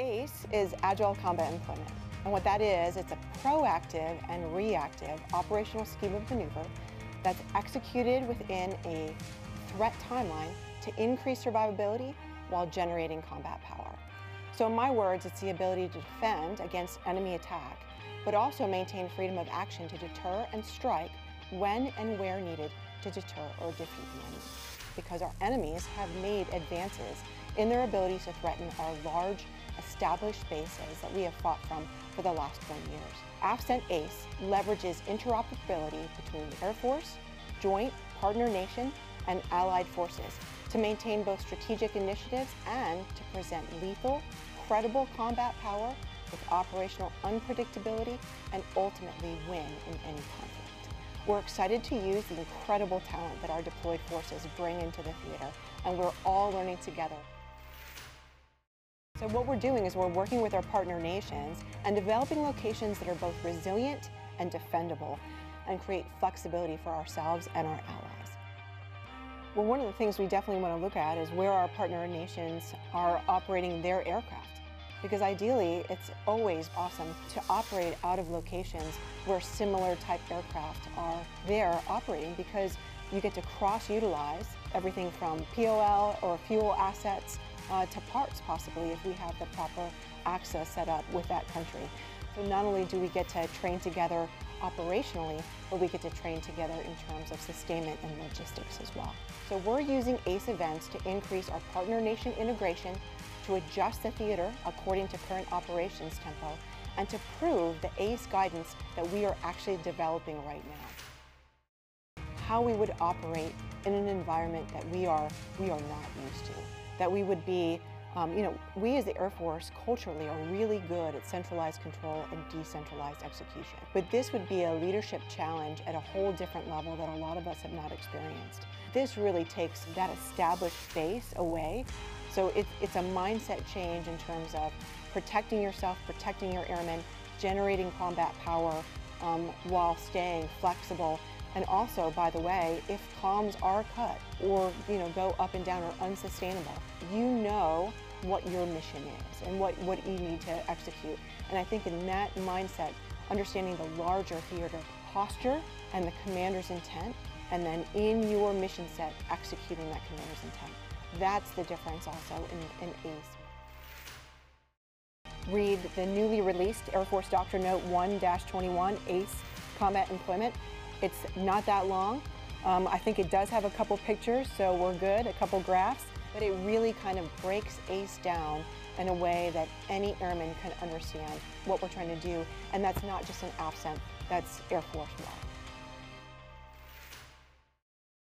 ACE is Agile Combat Employment. And what that is, it's a proactive and reactive operational scheme of maneuver that's executed within a threat timeline to increase survivability while generating combat power. So in my words, it's the ability to defend against enemy attack, but also maintain freedom of action to deter and strike when and where needed to deter or defeat the enemy. Because our enemies have made advances in their ability to threaten our large, established bases that we have fought from for the last 20 years. AFCENT ACE leverages interoperability between the Air Force, joint, partner nation, and allied forces to maintain both strategic initiatives and to present lethal, credible combat power with operational unpredictability and ultimately win in any conflict. We're excited to use the incredible talent that our deployed forces bring into the theater, and we're all learning together. So what we're doing is we're working with our partner nations and developing locations that are both resilient and defendable and create flexibility for ourselves and our allies. Well, one of the things we definitely want to look at is where our partner nations are operating their aircraft. Because ideally, it's always awesome to operate out of locations where similar type aircraft are there operating because you get to cross-utilize everything from POL or fuel assets uh, to parts possibly if we have the proper access set up with that country. So not only do we get to train together operationally, but we get to train together in terms of sustainment and logistics as well. So we're using ACE events to increase our partner nation integration, to adjust the theater according to current operations tempo, and to prove the ACE guidance that we are actually developing right now. How we would operate in an environment that we are, we are not used to that we would be, um, you know, we as the Air Force culturally are really good at centralized control and decentralized execution. But this would be a leadership challenge at a whole different level that a lot of us have not experienced. This really takes that established base away. So it's, it's a mindset change in terms of protecting yourself, protecting your airmen, generating combat power um, while staying flexible and also, by the way, if comms are cut or you know go up and down or unsustainable, you know what your mission is and what, what you need to execute. And I think in that mindset, understanding the larger theater posture and the commander's intent, and then in your mission set, executing that commander's intent. That's the difference also in, in ACE. Read the newly released Air Force Doctrine Note 1-21 ACE Combat Employment it's not that long. Um, I think it does have a couple pictures, so we're good, a couple graphs, but it really kind of breaks ACE down in a way that any airman can understand what we're trying to do. And that's not just an AFCENT, that's Air Force law.